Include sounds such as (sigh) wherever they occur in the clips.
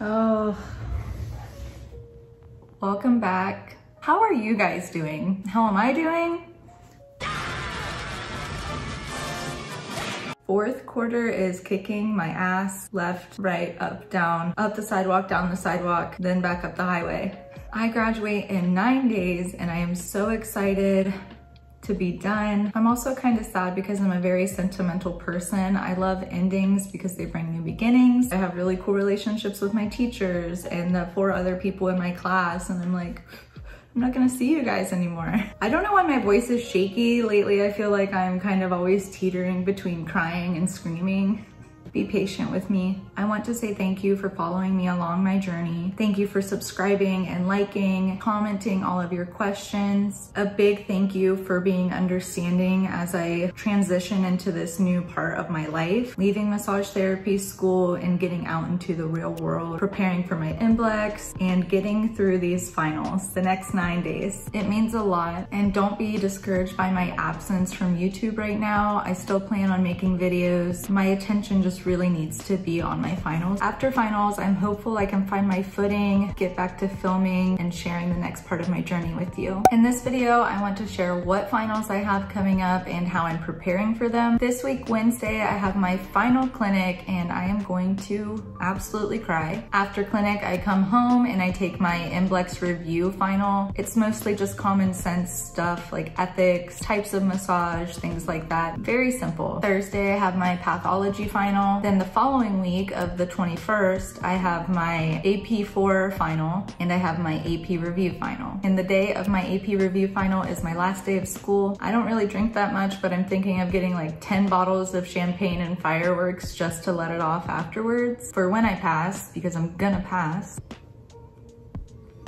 Oh, welcome back. How are you guys doing? How am I doing? Fourth quarter is kicking my ass left, right, up, down, up the sidewalk, down the sidewalk, then back up the highway. I graduate in nine days and I am so excited to be done. I'm also kind of sad because I'm a very sentimental person. I love endings because they bring new beginnings. I have really cool relationships with my teachers and the four other people in my class and I'm like, (sighs) I'm not gonna see you guys anymore. (laughs) I don't know why my voice is shaky. Lately, I feel like I'm kind of always teetering between crying and screaming. Be patient with me. I want to say thank you for following me along my journey. Thank you for subscribing and liking, commenting all of your questions. A big thank you for being understanding as I transition into this new part of my life, leaving massage therapy school and getting out into the real world, preparing for my MBLEx and getting through these finals, the next nine days. It means a lot and don't be discouraged by my absence from YouTube right now. I still plan on making videos. My attention just really needs to be on my finals. After finals, I'm hopeful I can find my footing, get back to filming and sharing the next part of my journey with you. In this video, I want to share what finals I have coming up and how I'm preparing for them. This week, Wednesday, I have my final clinic and I am going to absolutely cry. After clinic, I come home and I take my MBLEx review final. It's mostly just common sense stuff like ethics, types of massage, things like that. Very simple. Thursday, I have my pathology final final. Then the following week of the 21st, I have my AP4 final and I have my AP review final. And the day of my AP review final is my last day of school. I don't really drink that much, but I'm thinking of getting like 10 bottles of champagne and fireworks just to let it off afterwards for when I pass, because I'm gonna pass.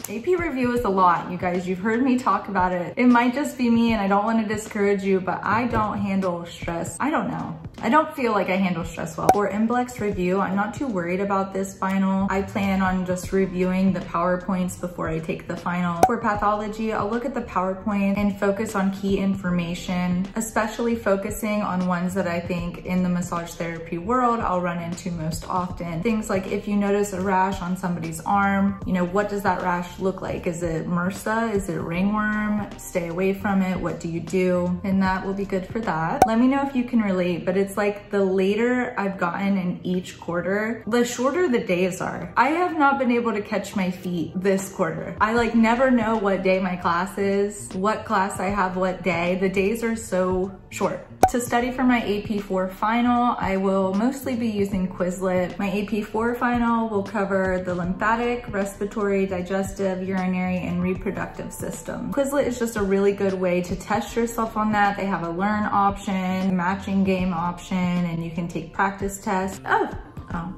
AP review is a lot, you guys. You've heard me talk about it. It might just be me and I don't want to discourage you, but I don't handle stress. I don't know. I don't feel like I handle stress well. For MBLEx review, I'm not too worried about this final. I plan on just reviewing the PowerPoints before I take the final. For pathology, I'll look at the PowerPoint and focus on key information, especially focusing on ones that I think in the massage therapy world I'll run into most often. Things like if you notice a rash on somebody's arm, you know, what does that rash look like? Is it MRSA? Is it ringworm? Stay away from it. What do you do? And that will be good for that. Let me know if you can relate, but it's like the later I've gotten in each quarter, the shorter the days are. I have not been able to catch my feet this quarter. I like never know what day my class is, what class I have what day. The days are so short. To study for my AP4 final, I will mostly be using Quizlet. My AP4 final will cover the lymphatic, respiratory, digestive, urinary, and reproductive system. Quizlet is just a really good way to test yourself on that. They have a learn option, matching game option, and you can take practice tests. Oh, oh.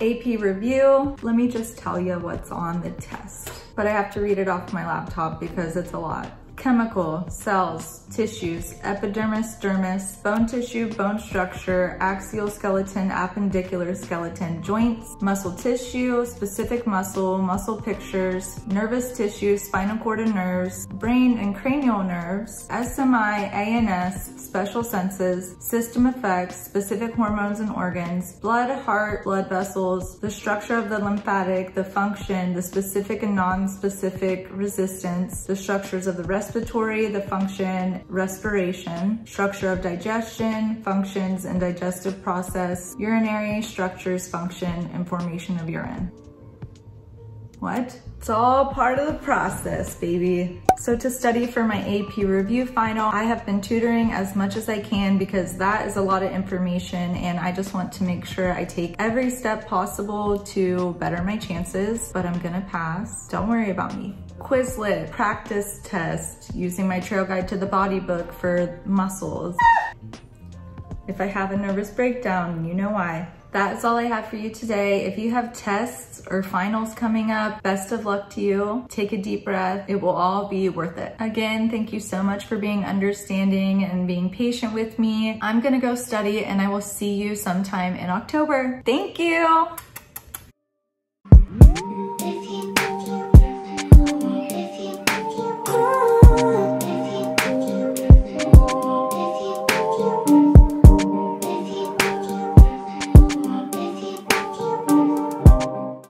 AP review, let me just tell you what's on the test. But I have to read it off my laptop because it's a lot chemical, cells, tissues, epidermis, dermis, bone tissue, bone structure, axial skeleton, appendicular skeleton, joints, muscle tissue, specific muscle, muscle pictures, nervous tissue, spinal cord and nerves, brain and cranial nerves, SMI, ANS, special senses, system effects, specific hormones and organs, blood, heart, blood vessels, the structure of the lymphatic, the function, the specific and non-specific resistance, the structures of the respiratory, the function, respiration, structure of digestion, functions and digestive process, urinary structures, function, and formation of urine. What? It's all part of the process, baby. So to study for my AP review final, I have been tutoring as much as I can because that is a lot of information and I just want to make sure I take every step possible to better my chances, but I'm gonna pass. Don't worry about me. Quizlet, practice test, using my trail guide to the body book for muscles. If I have a nervous breakdown, you know why. That is all I have for you today. If you have tests or finals coming up, best of luck to you. Take a deep breath. It will all be worth it. Again, thank you so much for being understanding and being patient with me. I'm gonna go study and I will see you sometime in October. Thank you.